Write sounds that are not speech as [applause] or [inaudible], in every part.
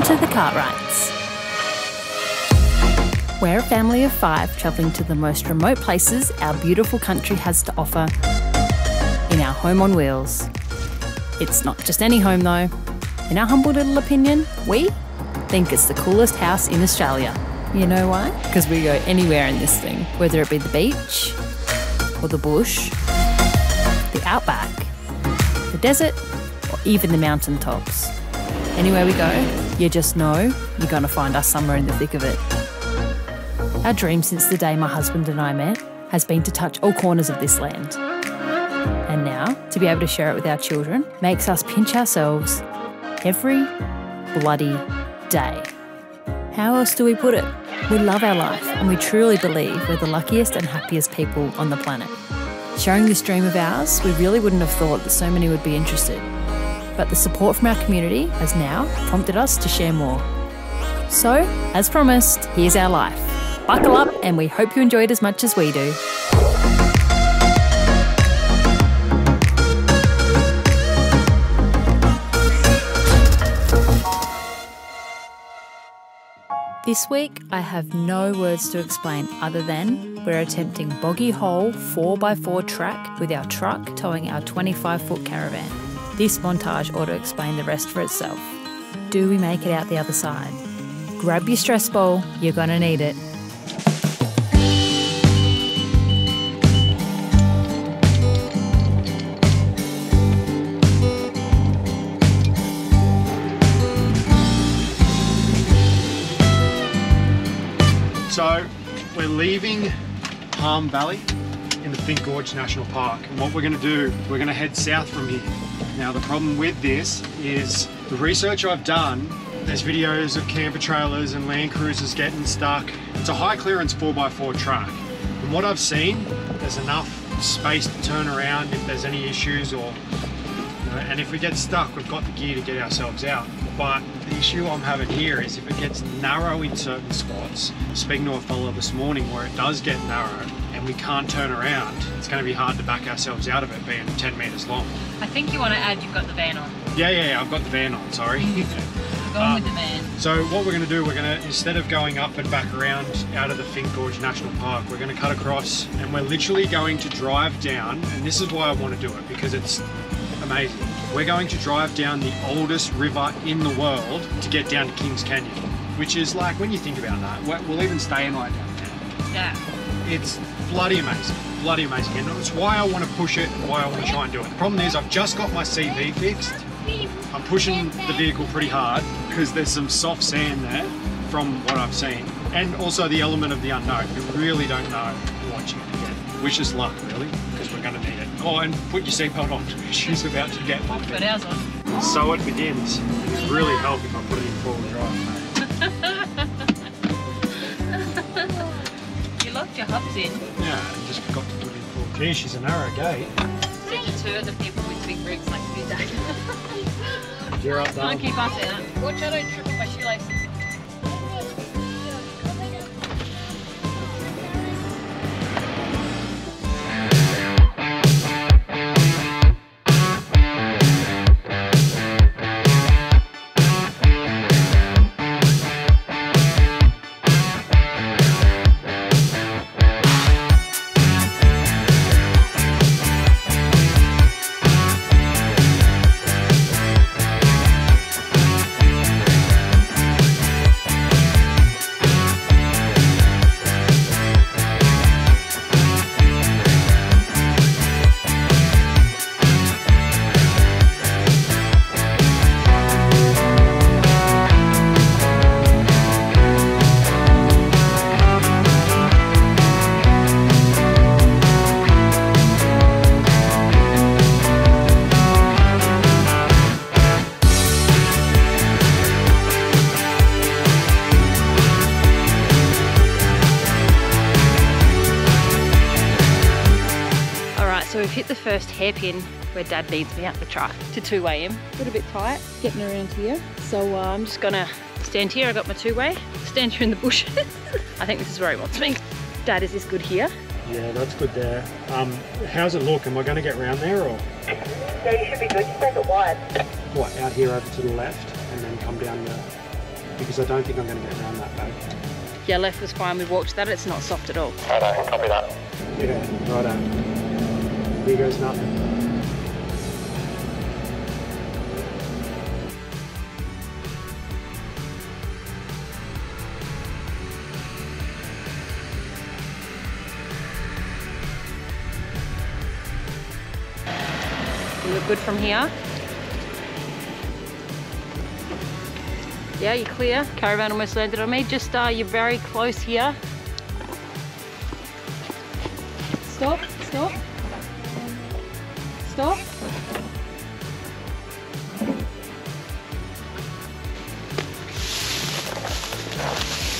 Welcome to the Cartwrights. We're a family of five travelling to the most remote places our beautiful country has to offer in our home on wheels. It's not just any home though. In our humble little opinion, we think it's the coolest house in Australia. You know why? Because we go anywhere in this thing, whether it be the beach, or the bush, the outback, the desert, or even the mountain tops. Anywhere we go, you just know you're going to find us somewhere in the thick of it. Our dream since the day my husband and I met has been to touch all corners of this land. And now, to be able to share it with our children makes us pinch ourselves every bloody day. How else do we put it? We love our life and we truly believe we're the luckiest and happiest people on the planet. Sharing this dream of ours, we really wouldn't have thought that so many would be interested. But the support from our community has now prompted us to share more. So, as promised, here's our life. Buckle up and we hope you enjoy it as much as we do. This week, I have no words to explain other than we're attempting boggy hole 4x4 track with our truck towing our 25 foot caravan. This montage ought to explain the rest for itself. Do we make it out the other side? Grab your stress ball, you're gonna need it. So we're leaving Palm Valley in the Finke Gorge National Park. And what we're gonna do, we're gonna head south from here. Now the problem with this is the research I've done, there's videos of camper trailers and Land Cruisers getting stuck. It's a high clearance 4x4 track. From what I've seen, there's enough space to turn around if there's any issues or you know, and if we get stuck, we've got the gear to get ourselves out. But the issue I'm having here is if it gets narrow in certain spots, speaking to a this morning where it does get narrow and we can't turn around, it's going to be hard to back ourselves out of it being 10 metres long. I think you want to add you've got the van on. Yeah, yeah, yeah, I've got the van on, sorry. [laughs] Going Um, with the van. So what we're going to do, we're going to, instead of going up and back around out of the Finke Gorge National Park, we're going to cut across and we're literally going to drive down, and this is why I want to do it, because it's amazing. We're going to drive down the oldest river in the world to get down to Kings Canyon, which is like, when you think about that, we'll even stay in like downtown. Yeah. It's bloody amazing, bloody amazing, and it's why I want to push it and why I want to try and do it. The problem is I've just got my CV fixed. I'm pushing the vehicle pretty hard because there's some soft sand there from what I've seen, and also the element of the unknown. You really don't know what you're going to get. Wish us luck, really, because we're going to need it. Oh, and put your seatbelt on. She's about to get bumped. Got ours on. So it begins. It's really help if I put it in four-wheel drive. [laughs] You locked your hubs in. Yeah, I just forgot to put in four. Gee, she's a narrow gate. To deter the people with big rigs like you did. Gear up, Can't keep us out. Watch out, don't trip on my shoelaces. Hairpin where Dad needs me out the truck to 2am. A little bit tight, getting around here. So uh, I'm just gonna stand here. I got my two-way. Stand here in the bushes. [laughs] I think this is where he wants me. Dad, is this good here? Yeah, that's good there. Um, how's it look? Am I going to get round there or Yeah, you should be good. Just make it wide. what? Out here over to the left and then come down the. because I don't think I'm going to get around that babe. Yeah, left was fine. We walked that. It's not soft at all. Righto, copy that. Yeah, righto. Here goes nothing. Good from here. Yeah, you're clear. Caravan almost landed on me. Just uh, you're very close here. Stop, stop. Stop.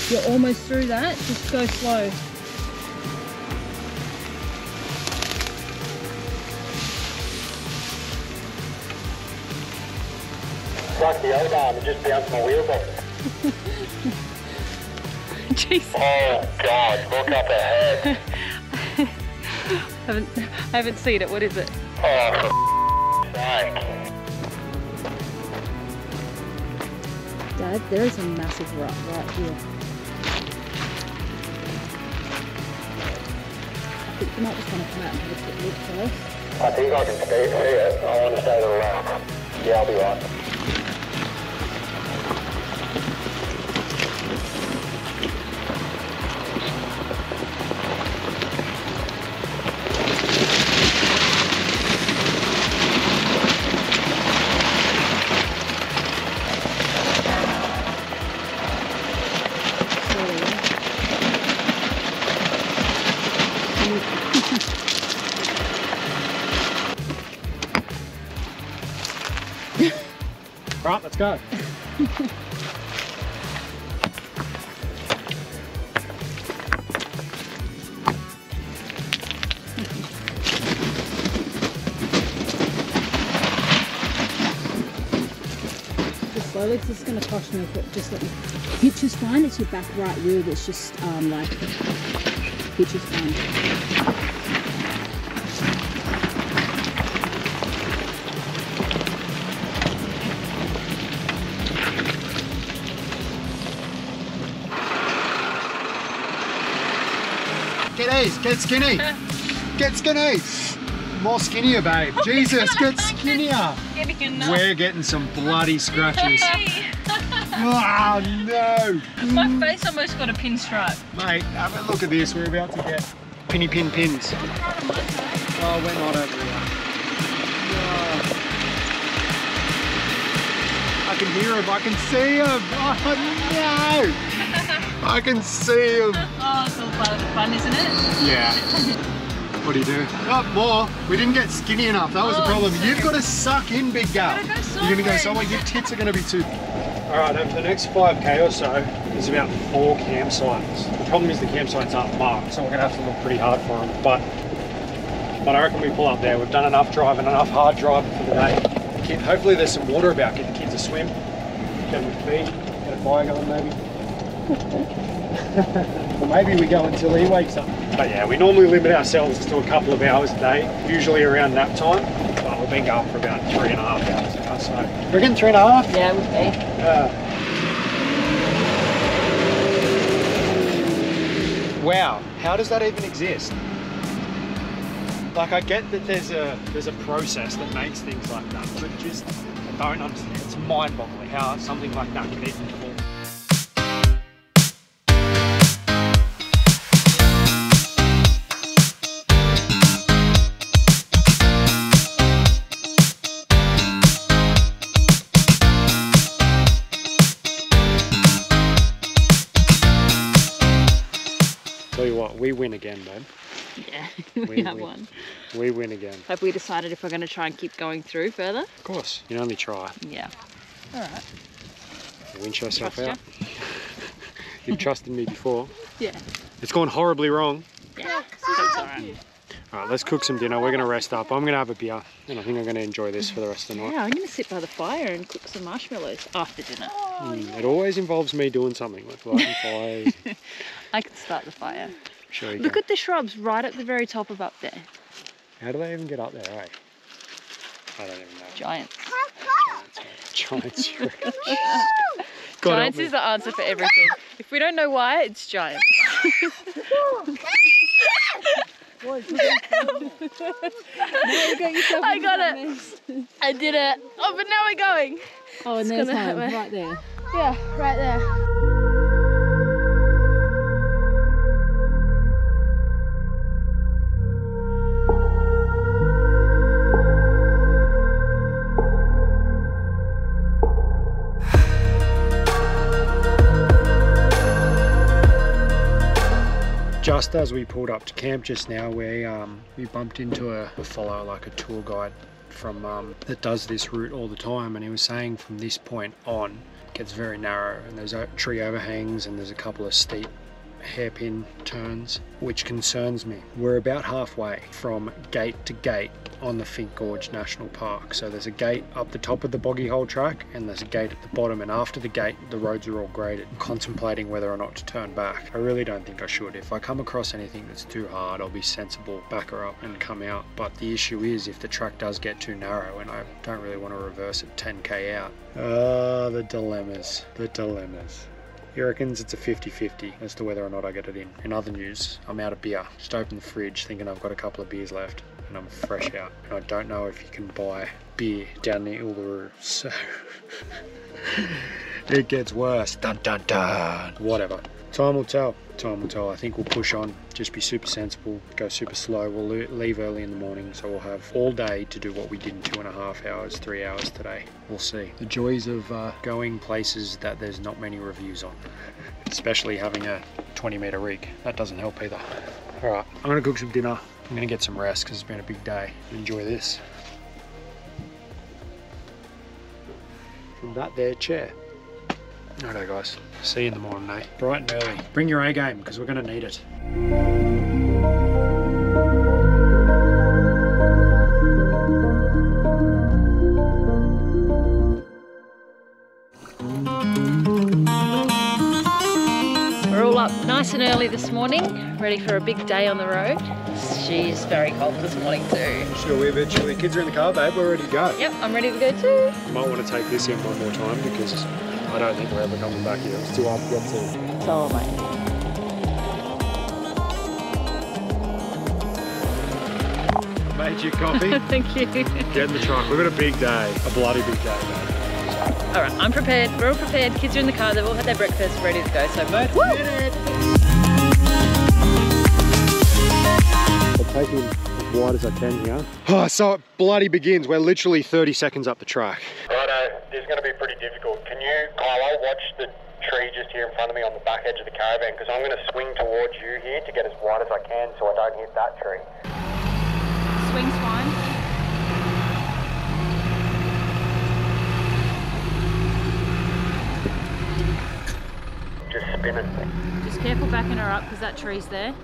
You're almost through that. Just go slow. Like the old arm and just bounced my wheels off. Jeez. Oh God, look up ahead. [laughs] haven't I haven't seen it. What is it? Oh, for sake. Dad, there is a massive rut right here. I think you might just want to come out and have a quick look first. I think I can see, see it. I want to stay to the left. Yeah, I'll be right. It's going to cost me, but just let me. Hitch is fine, it's your back right wheel that's just um, like. Hitch is fine. Get ease, get skinny. Get skinny. More skinnier, babe. Jesus, get skinnier. We're getting some bloody scratches. Oh no. My face almost got a pinstripe. Mate, have a look at this. We're about to get pinny pin pins. Oh, we're not over here. Oh. I can hear him. I can see him. [laughs] Oh no. I can see him. [laughs] Oh, it's all part of the fun, isn't it? Yeah. What do you do? Not more. We didn't get skinny enough. That was the Oh, problem. so- You've got to suck in, big gal. Go You're gonna go somewhere. Your tits are gonna be too. All right. Over the next 5k or so, there's about four campsites. The problem is the campsites aren't marked, so we're gonna have to look pretty hard for them. But but I reckon we pull up there. We've done enough driving, enough hard driving for the day. Kid, hopefully there's some water about. Get the kids a swim. Get them to feed. Get a fire going maybe. [laughs] Or maybe we go until he wakes up. But yeah, we normally limit ourselves to a couple of hours a day, usually around nap time. But we've been going for about three and a half hours We're getting three and a half? Yeah, with me. Uh, wow, how does that even exist? Like I get that there's a there's a process that makes things like that, but just I don't understand. It's mind-boggling how something like that can even we win again, babe. Yeah, [laughs] we, We have win. one. We win again. Have we decided if we're going to try and keep going through further? Of course. You can only try. Yeah. All right. Winch yourself Trust out. [laughs] You've trusted me before. [laughs] Yeah. It's gone horribly wrong. Yeah. That's all right. All right, let's cook some dinner. We're gonna rest up. I'm gonna have a beer, and I think I'm gonna enjoy this for the rest of the night. Yeah, I'm going to sit by the fire and cook some marshmallows after dinner. Mm, it always involves me doing something like lighting fires. I can start the fire. Sure you Look can. at the shrubs right at the very top of up there. How do they even get up there, eh? I don't even know. Giants. Giants. Giants. you [laughs] reckon? God help Giants is the answer for everything. If we don't know why, it's giants. I got it. I did it. Oh, but now we're going. Oh, and there's gonna hurt home, me. right there. Yeah, right there. Just as we pulled up to camp just now, we um, we bumped into a, a follower, like a tour guide from um, that does this route all the time, and he was saying from this point on it gets very narrow, and there's tree overhangs, and there's a couple of steep hairpin turns, which concerns me. We're about halfway from gate to gate on the Finke Gorge National Park. So there's a gate up the top of the boggy hole track and there's a gate at the bottom and after the gate the roads are all graded. I'm contemplating whether or not to turn back. I really don't think I should. If I come across anything that's too hard I'll be sensible, back her up and come out. But the issue is if the track does get too narrow and I don't really want to reverse it 10k out. Ah, the dilemmas, the dilemmas. He reckons it's a 50-50 as to whether or not I get it in. In other news, I'm out of beer. Just opened the fridge thinking I've got a couple of beers left and I'm fresh out. And I don't know if you can buy beer down the Uluru. [laughs] So it gets worse. Dun dun dun. Whatever. Time will tell. Time will tell. I think we'll push on. Just be super sensible. Go super slow. We'll leave early in the morning, so we'll have all day to do what we did in two and a half hours, three hours today. We'll see. The joys of uh, going places that there's not many reviews on, especially having a 20 meter rig. That doesn't help either. All right, I'm gonna cook some dinner. I'm gonna get some rest because it's been a big day. Enjoy this. From that there chair. Righto guys, see you in the morning, eh? Bright and early. Bring your A game because we're gonna need it. We're all up nice and early this morning, ready for a big day on the road. She's very cold this morning too. Sure, we're virtually. Kids are in the car, babe. We're ready to go. Yep, I'm ready to go too. You might want to take this in one more time because I don't think we're ever coming back here. It's too hard to get to. So am I. Made you coffee. [laughs] Thank you. Get in the truck. We've got a big day. A bloody big day, babe. All right, I'm prepared. We're all prepared. Kids are in the car. They've all had their breakfast, ready to go. So Let's Woo! get it. I'll take him as wide as I can here. Oh, so it bloody begins. We're literally 30 seconds up the track. Is going to be pretty difficult. Can you, Kyle, watch the tree just here in front of me on the back edge of the caravan? Because I'm going to swing towards you here to get as wide as I can so I don't hit that tree. Swing fine. Just spinning. Just careful backing her up because that tree's there.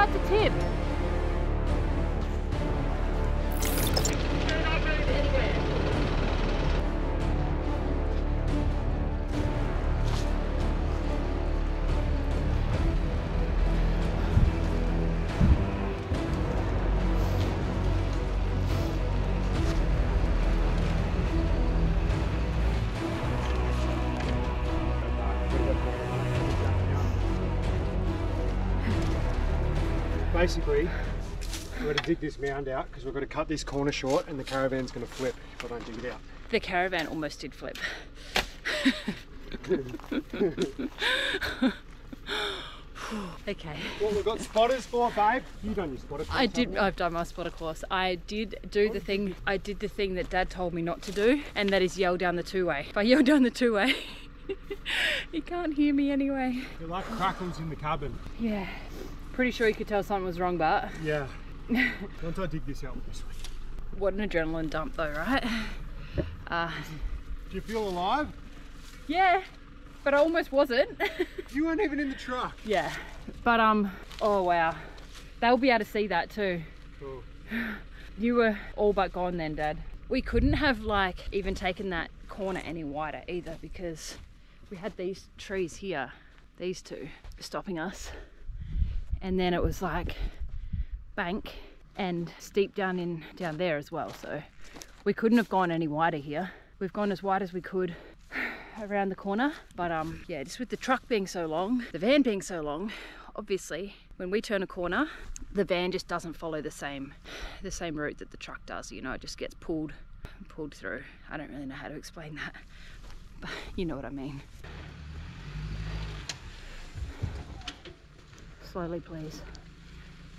About to tip. Basically, We're gonna dig this mound out because we've got to cut this corner short and the caravan's gonna flip if I don't dig it out. The caravan almost did flip. [laughs] okay. Well, we've got spotters for, babe. You done your spotter I did. I've done my spotter course. I did do the thing. I did the thing that Dad told me not to do, and that is yell down the two-way. If I yell down the two-way, [laughs] he can't hear me anyway. They're like crackles in the cabin. Yeah. Pretty sure you could tell something was wrong, but [laughs] Yeah. Once I dig this out, be sweet. what an adrenaline dump, though, right? [laughs] Uh, Do you feel alive? yeah, but I almost wasn't. [laughs] You weren't even in the truck. yeah, but um, oh wow, they'll be able to see that too. Cool. [sighs] You were all but gone then, Dad. We couldn't have like even taken that corner any wider either because we had these trees here, these two, stopping us. And then it was like bank and steep down in down there as well. So we couldn't have gone any wider here. We've gone as wide as we could [sighs] around the corner. But um yeah, just with the truck being so long, the van being so long, obviously when we turn a corner, the van just doesn't follow the same the same route that the truck does. You know, it just gets pulled pulled through. I don't really know how to explain that, but you know what I mean. Slowly, please.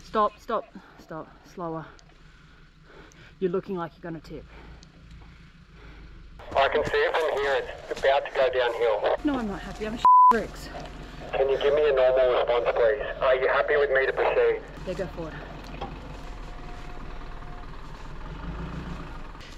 Stop, stop, stop. Slower. You're looking like you're going to tip. I can see it from here. It's about to go downhill. No, I'm not happy. I'm [laughs] bricks. Can you give me a normal response, please? Are you happy with me to proceed? There, go forward.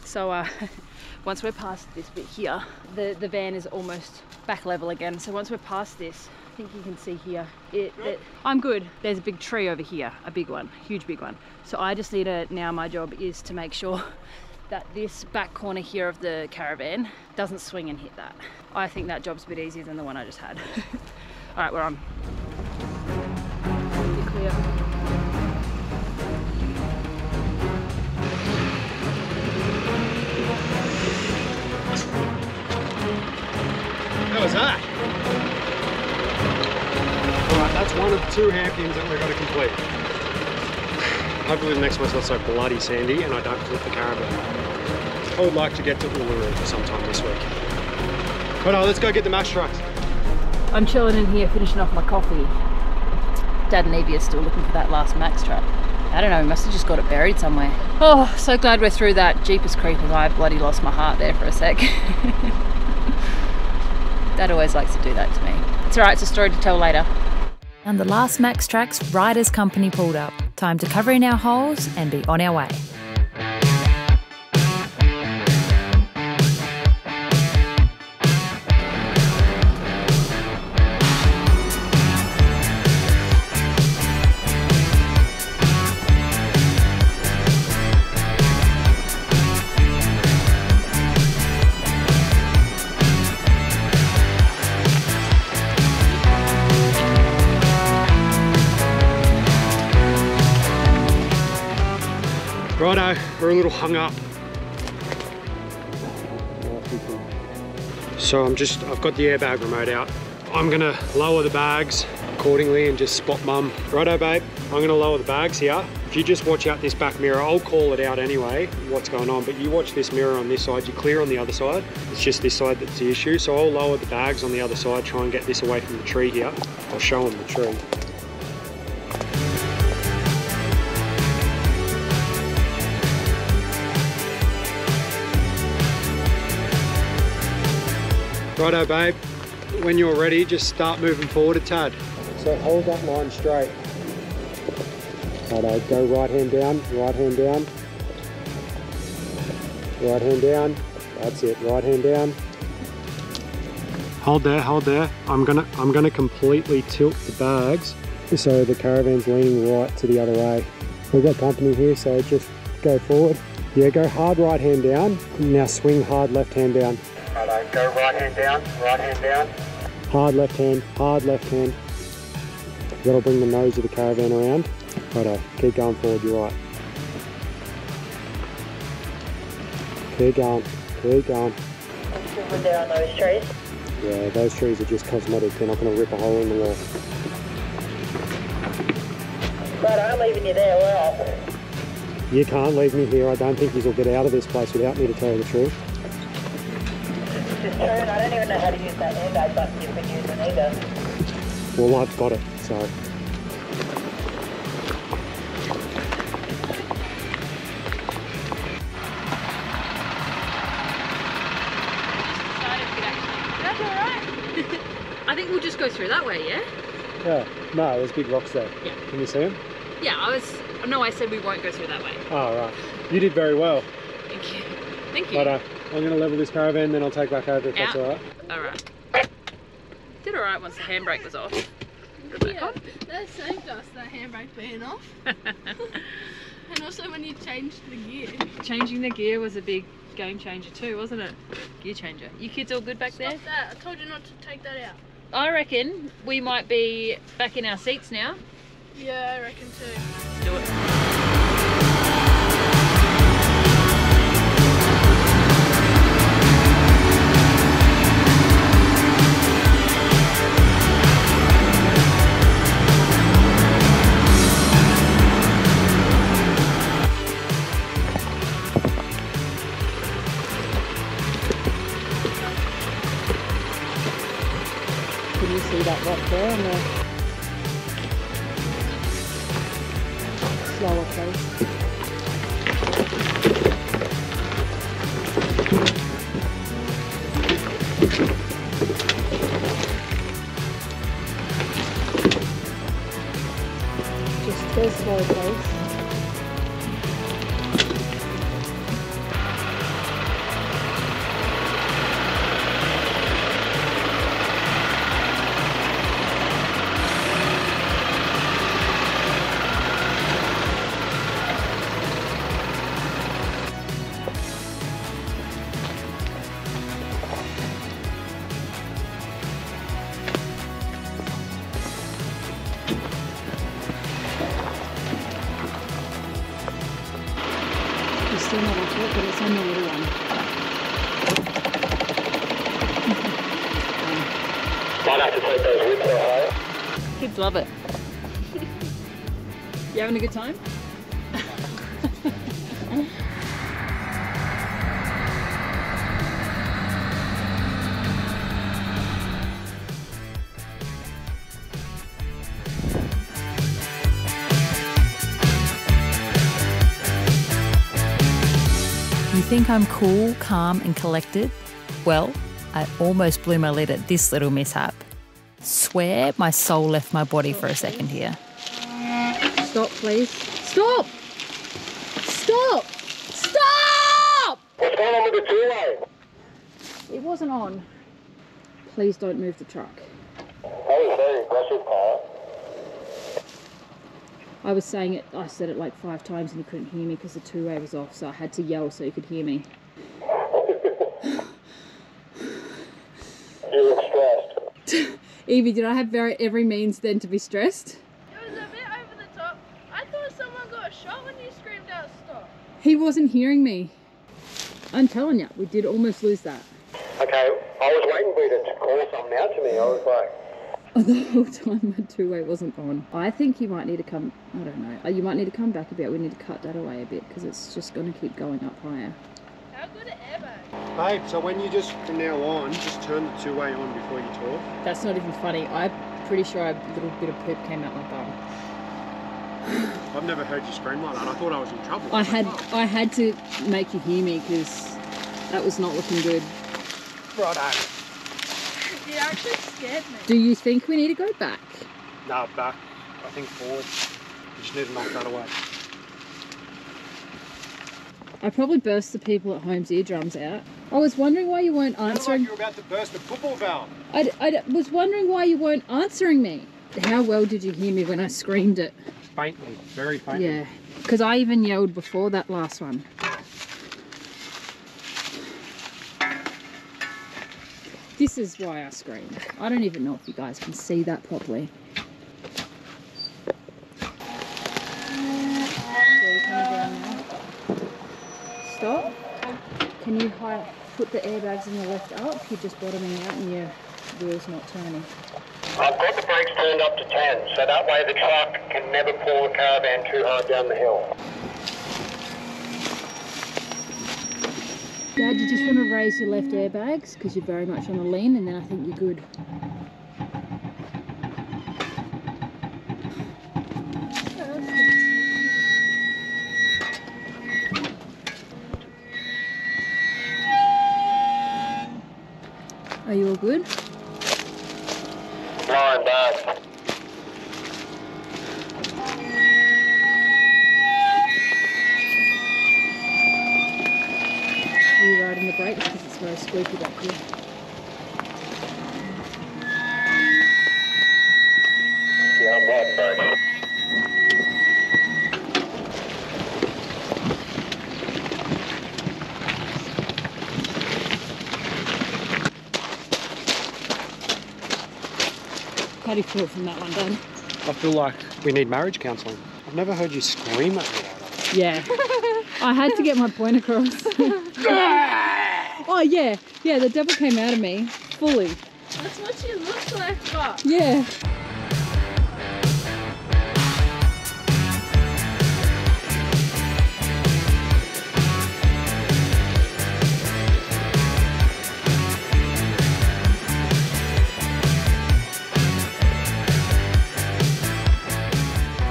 So, uh, [laughs] once we're past this bit here, the, the van is almost back level again. So once we're past this, I think you can see here, it, it, I'm good. There's a big tree over here, a big one, huge big one. So I just need to, now my job is to make sure [laughs] that this back corner here of the caravan doesn't swing and hit that. I think that job's a bit easier than the one I just had. [laughs] All right, we're on. One of two hairpins that we're going to complete. Hopefully the next one's not so bloody sandy and I don't flip the caravan. I would like to get to Uluru sometime this week. But no, let's go get the mash trucks. I'm chilling in here finishing off my coffee. Dad and Evie are still looking for that last Max truck. I don't know, we must have just got it buried somewhere. Oh, so glad we're through that Jeepers Creepers. I bloody lost my heart there for a sec. [laughs] Dad always likes to do that to me. It's alright, it's a story to tell later. And the last Max Tracks Riders Company pulled up. Time to cover in our holes and be on our way. We're a little hung up. So I'm just, I've got the airbag remote out. I'm gonna lower the bags accordingly and just spot mum. Righto babe, I'm gonna lower the bags here. If you just watch out this back mirror, I'll call it out anyway, what's going on, but you watch this mirror on this side, you're clear on the other side. It's just this side that's the issue. So I'll lower the bags on the other side, try and get this away from the tree here. I'll show them the tree. Righto babe, when you're ready, just start moving forward a tad. So hold that line straight. Righto, go right hand down, right hand down. Right hand down, that's it, right hand down. Hold there, hold there. I'm gonna, I'm gonna completely tilt the bags so the caravan's leaning right to the other way. We've got company here, so just go forward. Yeah, go hard right hand down. Now swing hard left hand down. Righto, go right hand down, right hand down. Hard left hand, hard left hand. That'll bring the nose of the caravan around. Righto, uh, keep going forward, you're right. Keep going, keep going. When they're on those trees. Yeah, those trees are just cosmetic, they're not going to rip a hole in the wall. But I'm leaving you there, well. You can't leave me here. I don't think you'll get out of this place without me to tell you the truth. Just turn. I don't even know how to use that airbag button you've been using either. Well, I've got it, so. That's all right. I think we'll just go through that way, yeah? Yeah. No, there's big rocks there. Yeah. Can you see them? Yeah, I was. No, I said we won't go through that way. Oh, right. You did very well. Thank you. Thank you. But uh, I'm going to level this caravan, then I'll take back over if that's all right. All right. Did all right once the handbrake was off. Put it back. That saved us, that handbrake being off. [laughs] and also when you changed the gear. Changing the gear was a big game changer too, wasn't it? Gear changer. You kids all good back there? That. I told you not to take that out. I reckon we might be back in our seats now. Yeah, I reckon too. Let's do it. You see that rock there on the slower pace? Love it. you having a good time? You think I'm cool, calm, and collected? Well, I almost blew my lid at this little mishap. Swear my soul left my body for a second here. Stop, please. Stop! Stop! Stop! What's going on with the two-way? It wasn't on. Please don't move the truck. That was very aggressive, Kyle. I was saying it, I said it like five times and you couldn't hear me because the two way was off, so I had to yell so you could hear me. You look stressed. [laughs] Evie, did I have very every means then to be stressed? It was a bit over the top. I thought someone got shot when you screamed out stop. He wasn't hearing me. I'm telling you, we did almost lose that. Okay, I was waiting for you to call something out to me. I was like, [laughs] The whole time my two way wasn't on. I think you might need to come, I don't know, Uh, you might need to come back a bit. We need to cut that away a bit because it's just going to keep going up higher. How good an airbag? Babe, so when you just, from now on, just turn the two-way on before you talk. That's not even funny. I'm pretty sure a little bit of poop came out my bum. [sighs] I've never heard you scream like that. I thought I was in trouble. I was like, had "Oh, I had to make you hear me because that was not looking good. righto. It actually scared me. Do you think we need to go back? Nah, back. I think forward. You just need to knock that away. I probably burst the people at home's eardrums out. I was wondering why you weren't Sounded like answering. you were about to burst a football valve. I, I was wondering why you weren't answering me. How well did you hear me when I screamed it? Faintly, very faintly. Yeah, because I even yelled before that last one. This is why I screamed. I don't even know if you guys can see that properly. Stop. Can you put the airbags in the left up? You're just bottoming out and your wheel's not turning. I've got the brakes turned up to 10, so that way the truck can never pull the caravan too hard down the hill. Dad, you just want to raise your left airbags because you're very much on a lean and then I think you're good. Good? Flying back. Are you riding the brakes because it's very squeaky back here? Do you feel from that one, Dad? I feel like we need marriage counselling. I've never heard you scream at me. Yeah. I had to get my point across. [laughs] oh yeah, yeah, the devil came out of me fully. That's what you look like, but Yeah.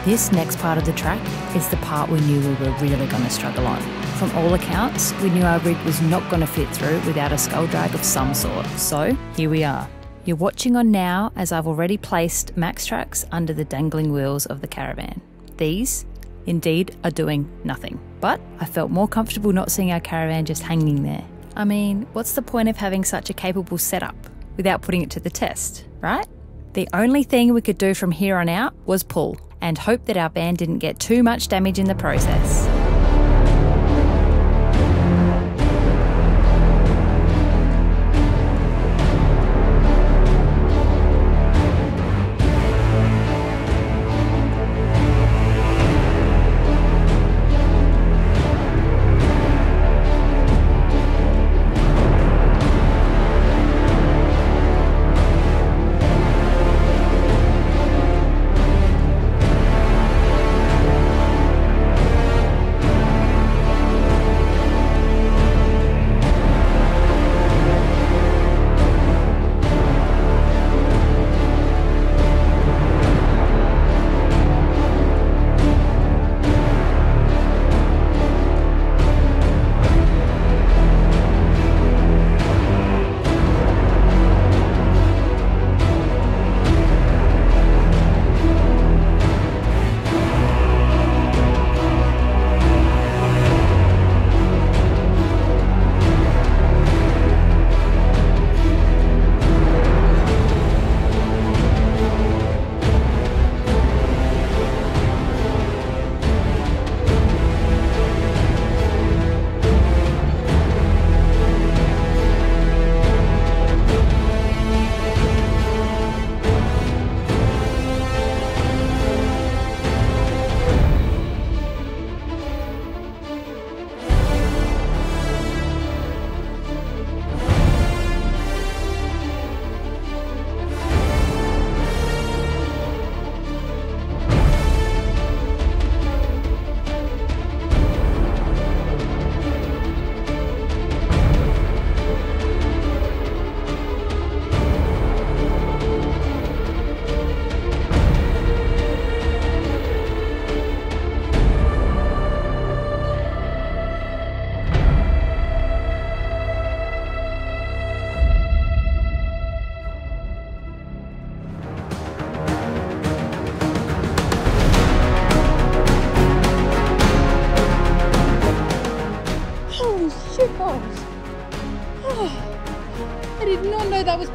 This next part of the track is the part we knew we were really going to struggle on. From all accounts, we knew our rig was not going to fit through without a skull drag of some sort. So here we are. You're watching on now as I've already placed max tracks under the dangling wheels of the caravan. These, indeed, are doing nothing. But I felt more comfortable not seeing our caravan just hanging there. I mean, what's the point of having such a capable setup without putting it to the test, right? The only thing we could do from here on out was pull and hope that our van didn't get too much damage in the process.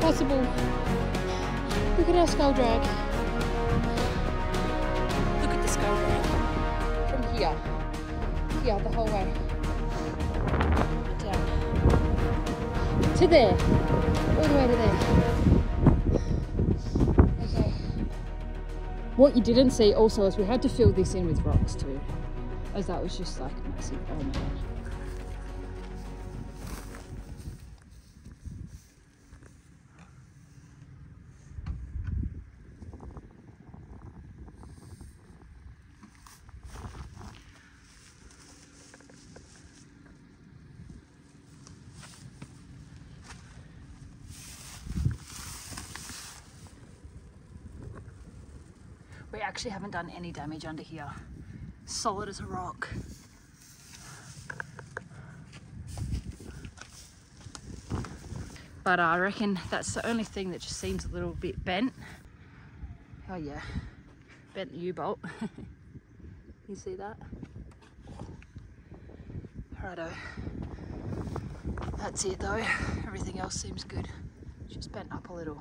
Possible. Look at our skull drag. Look at the skull drag. From here. Here, the whole way. Down. To there. All the way to there. Okay. What you didn't see also is we had to fill this in with rocks too. As that was just like massive. Oh my god. We actually haven't done any damage under here. Solid as a rock. But uh, I reckon that's the only thing that just seems a little bit bent. Oh yeah, bent the U-bolt. [laughs] you see that? Righto. That's it though. Everything else seems good. Just bent up a little.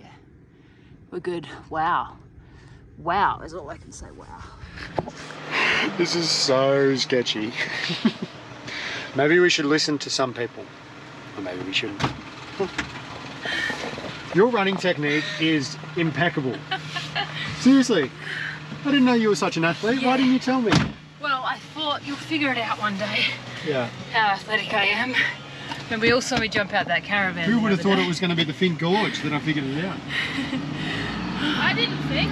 Yeah. We're good. Wow. Wow is all I can say. Wow. This is so sketchy. [laughs] maybe we should listen to some people. Or maybe we shouldn't. [laughs] Your running technique is impeccable. [laughs] Seriously. I didn't know you were such an athlete. Why didn't you tell me? Well, I thought you'll figure it out one day Yeah. how athletic I am. And we all saw me jump out that caravan. Who would have thought day. it was going to be the Finke Gorge that I figured it out? I didn't think.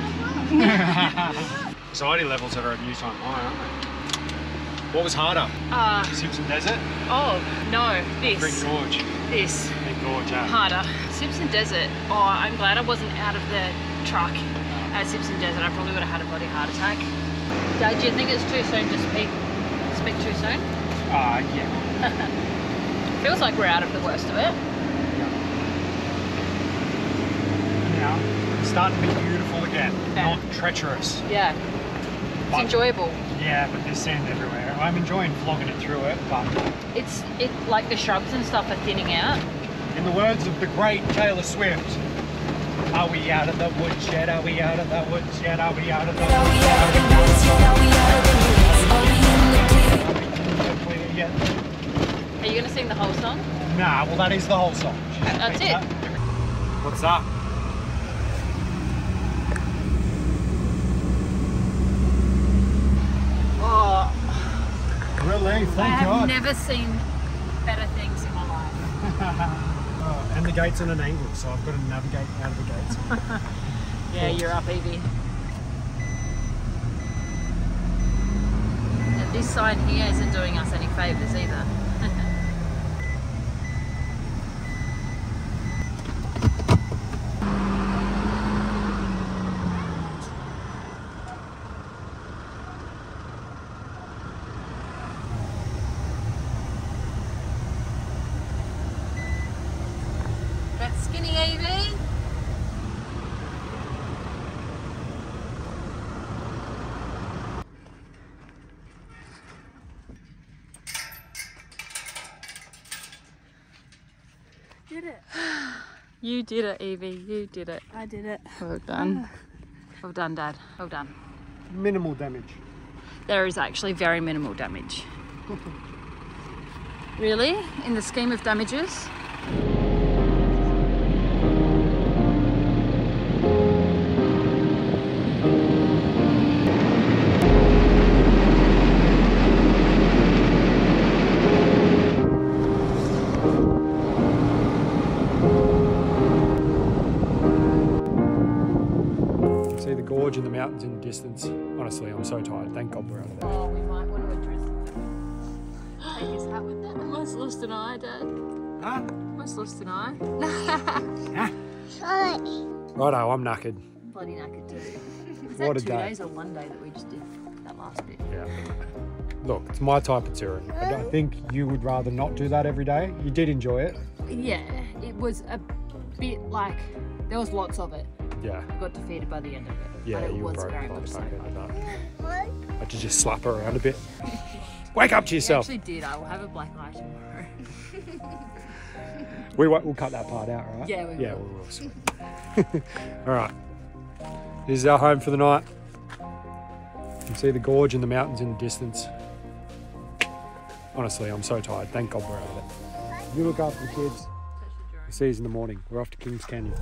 [laughs] Anxiety levels are at a new time high, aren't they? What was harder? Uh, Simpson Desert? oh, no, this. this. Gorge. This. Finke Gorge, yeah. Harder. Simpson Desert. Oh, I'm glad I wasn't out of the truck at Simpson Desert. I probably would have had a bloody heart attack. Dad, do you think it's too soon to speak? Speak too soon? Ah, yeah. [laughs] Feels like we're out of the worst of it. Now, it's starting to be beautiful again, Yeah. not treacherous. Yeah. It's But- enjoyable. Yeah, but there's sand everywhere. I'm enjoying flogging it through it, but It's it like the shrubs and stuff are thinning out. in the words of the great Taylor Swift, are we out of the woodshed? Are we out of the woodshed? Are we out of the woodshed? Are we clear yet? Are we out of the woods? Are you gonna sing the whole song? Nah, well that is the whole song. That's it. What's up? Oh, Really? I have God. never seen better things in my life. [laughs] Oh, and the gate's on an angle, so I've got to navigate out of the gates. [laughs] Yeah, you're up, Evie. And this sign here isn't doing us any favours either. That skinny Evie. Did it? [sighs] You did it, Evie. You did it. I did it. Well done. Well done, Dad. Well done. Minimal damage. There is actually very minimal damage. [laughs] really? In the scheme of damages? Lost an eye, Dad. Huh? Almost lost an eye. Righto, I'm knackered. Bloody knackered too. Is What that a two day. days or one day that we just did that last bit? Yeah. Look, it's my type of touring. I don't think you would rather not do that every day. You did enjoy it. Yeah, it was a bit like there was lots of it. Yeah. I got defeated by the end of it. Yeah, but it you were was broken very much so back end fun. Had to just slap her around a bit. Wake up to [laughs] I yourself. actually did. I will have a black eye tomorrow. [laughs] We won't, we'll cut that part out, right? Yeah, we Yeah, will. we will. sweet. [laughs] All right. This is our home for the night. You can see the gorge and the mountains in the distance. Honestly, I'm so tired. Thank God we're out of it. You look after the kids. See you in the morning. We're off to Kings Canyon.